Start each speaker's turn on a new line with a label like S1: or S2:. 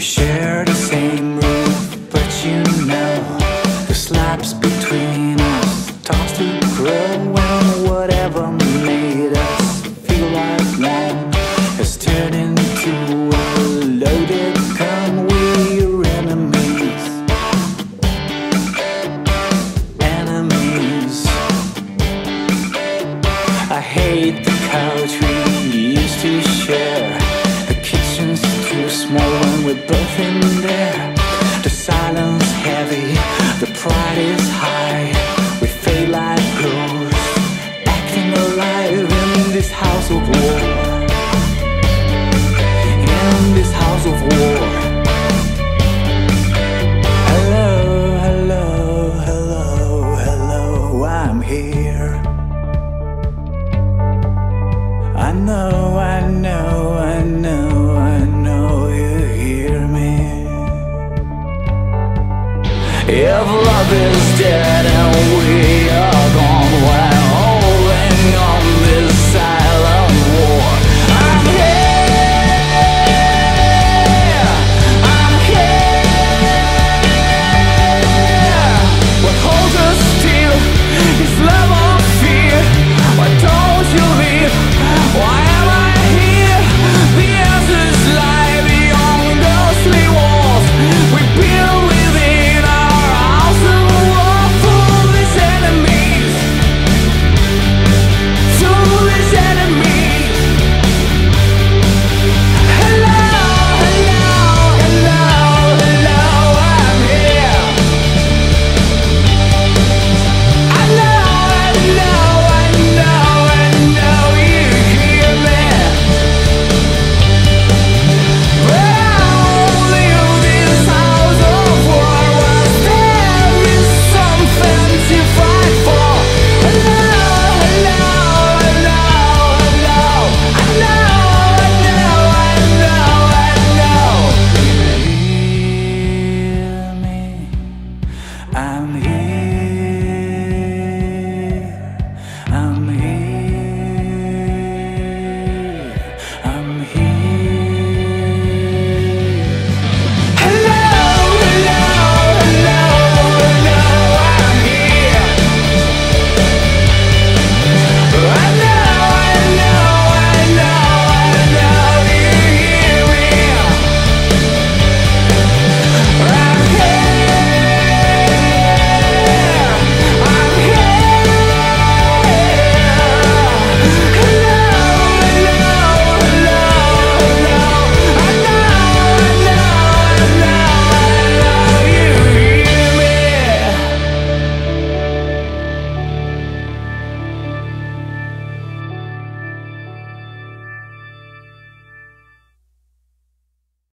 S1: share the same roof, but you know the slabs between us starts to grow, and whatever made us feel like one has turned into a loaded gun. We're enemies, enemies. I hate the couch we used to share. We're both in there. The silence heavy, the pride is high. We fade like ghosts, acting alive in this house of war. In this house of war. Hello, hello, hello, hello, I'm here. I know, I know, I know, If love is dead I'm here.